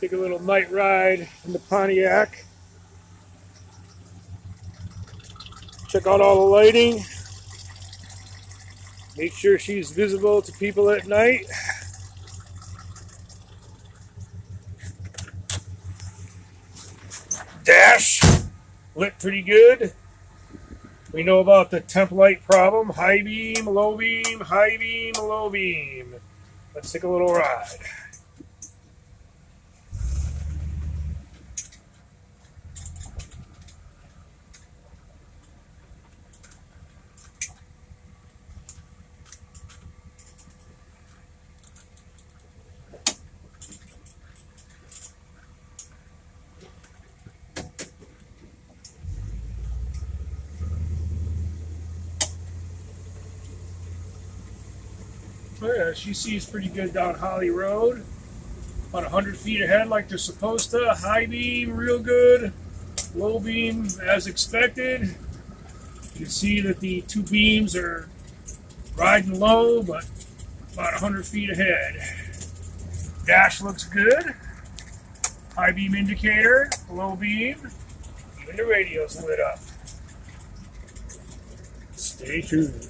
Take a little night ride in the Pontiac. Check out all the lighting. Make sure she's visible to people at night. Dash lit pretty good. We know about the temp light problem. High beam, low beam, high beam, low beam. Let's take a little ride. Oh yeah, she sees pretty good down Holly Road. About 100 feet ahead like they're supposed to. High beam, real good. Low beam, as expected. You can see that the two beams are riding low, but about 100 feet ahead. Dash looks good. High beam indicator, low beam. Even the radio's lit up. Stay tuned.